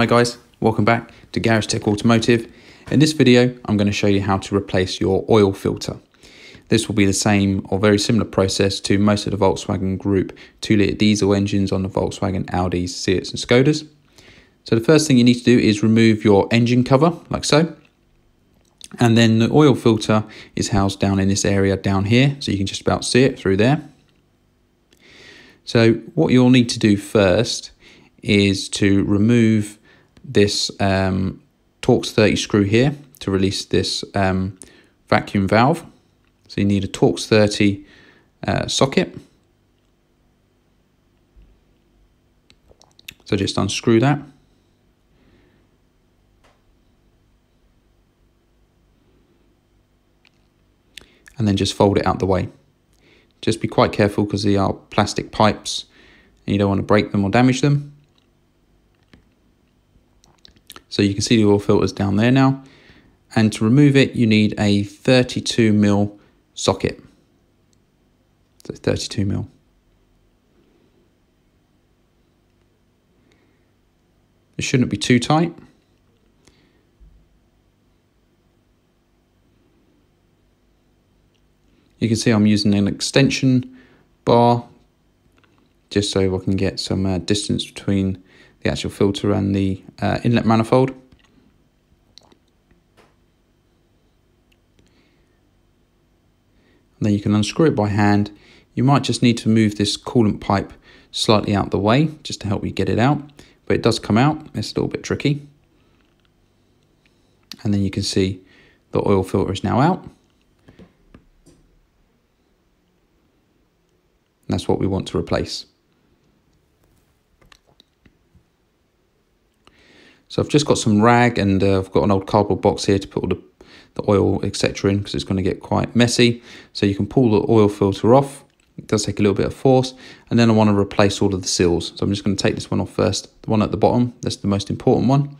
Hi guys, welcome back to Garage Tech Automotive. In this video, I'm going to show you how to replace your oil filter. This will be the same or very similar process to most of the Volkswagen Group 2 litre diesel engines on the Volkswagen Audis, Seats and Skodas. So the first thing you need to do is remove your engine cover, like so. And then the oil filter is housed down in this area down here, so you can just about see it through there. So what you'll need to do first is to remove this um, Torx 30 screw here to release this um, vacuum valve. So you need a Torx 30 uh, socket. So just unscrew that. And then just fold it out the way. Just be quite careful because they are plastic pipes and you don't want to break them or damage them. So you can see the oil filters down there now. And to remove it, you need a 32 mil socket. So 32 mil. It shouldn't be too tight. You can see I'm using an extension bar just so I can get some uh, distance between the actual filter and the uh, inlet manifold. And then you can unscrew it by hand. You might just need to move this coolant pipe slightly out the way just to help you get it out. But it does come out, it's a little bit tricky. And then you can see the oil filter is now out. That's what we want to replace. So I've just got some rag and uh, I've got an old cardboard box here to put all the, the oil etc in because it's going to get quite messy. So you can pull the oil filter off. It does take a little bit of force. And then I want to replace all of the seals. So I'm just going to take this one off first. The one at the bottom, that's the most important one.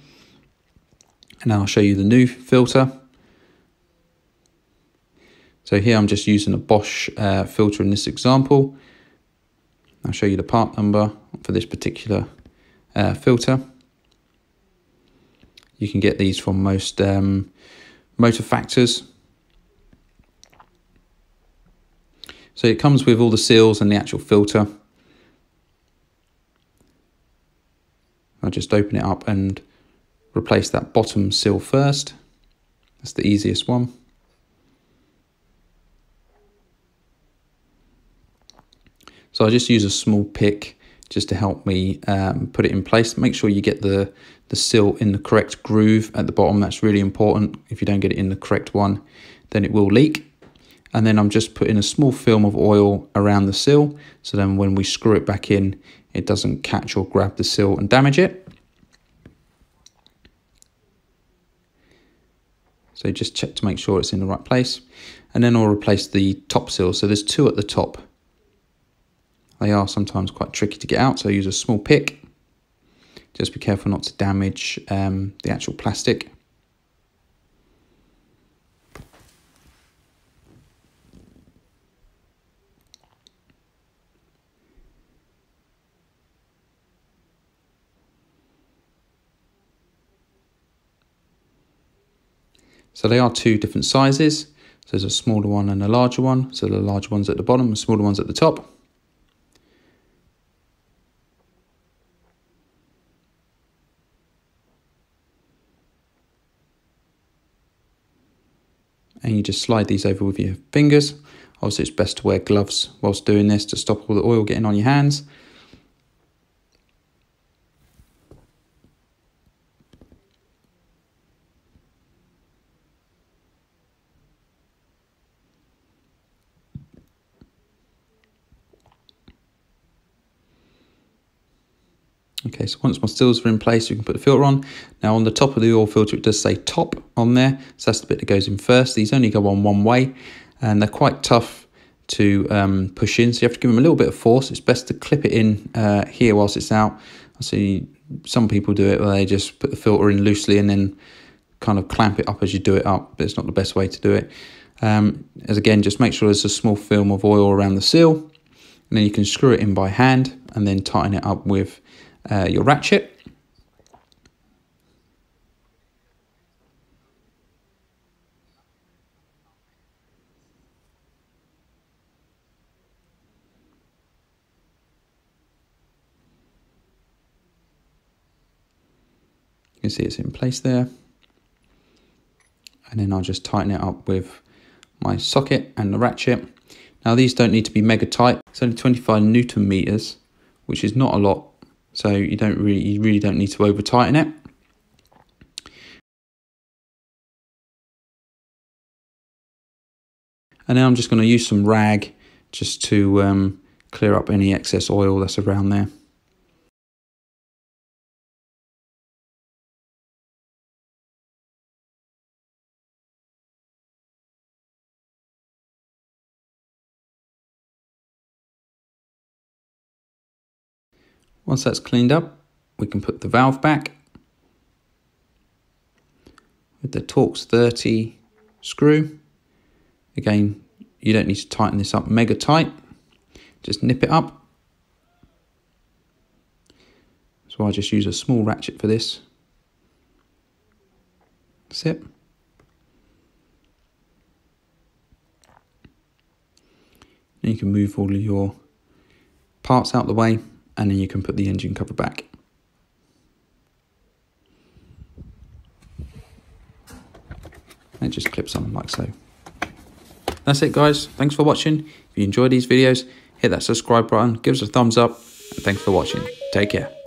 And I'll show you the new filter. So here I'm just using a Bosch uh, filter in this example. I'll show you the part number for this particular uh, filter. You can get these from most um, motor factors. So it comes with all the seals and the actual filter. I'll just open it up and replace that bottom seal first. That's the easiest one. So I just use a small pick just to help me um, put it in place. Make sure you get the, the seal in the correct groove at the bottom. That's really important. If you don't get it in the correct one, then it will leak. And then I'm just putting a small film of oil around the seal. So then when we screw it back in, it doesn't catch or grab the seal and damage it. So just check to make sure it's in the right place. And then I'll replace the top seal. So there's two at the top. They are sometimes quite tricky to get out, so use a small pick. Just be careful not to damage um, the actual plastic. So they are two different sizes. So there's a smaller one and a larger one. So the larger one's at the bottom, the smaller one's at the top. And you just slide these over with your fingers. Obviously, it's best to wear gloves whilst doing this to stop all the oil getting on your hands. Okay, so once my seals are in place, you can put the filter on. Now on the top of the oil filter, it does say top on there. So that's the bit that goes in first. These only go on one way and they're quite tough to um, push in. So you have to give them a little bit of force. It's best to clip it in uh, here whilst it's out. I see some people do it where they just put the filter in loosely and then kind of clamp it up as you do it up, but it's not the best way to do it. Um, as again, just make sure there's a small film of oil around the seal and then you can screw it in by hand and then tighten it up with uh, your ratchet. You can see it's in place there. And then I'll just tighten it up with my socket and the ratchet. Now these don't need to be mega tight. It's only 25 Newton meters, which is not a lot so you don't really, you really don't need to over tighten it. And now I'm just going to use some rag just to um, clear up any excess oil that's around there. Once that's cleaned up, we can put the valve back with the Torx 30 screw. Again, you don't need to tighten this up mega tight. Just nip it up. So I just use a small ratchet for this. That's it. And you can move all of your parts out the way and then you can put the engine cover back. And it just clips on like so. That's it guys, thanks for watching. If you enjoyed these videos, hit that subscribe button, give us a thumbs up, and thanks for watching. Take care.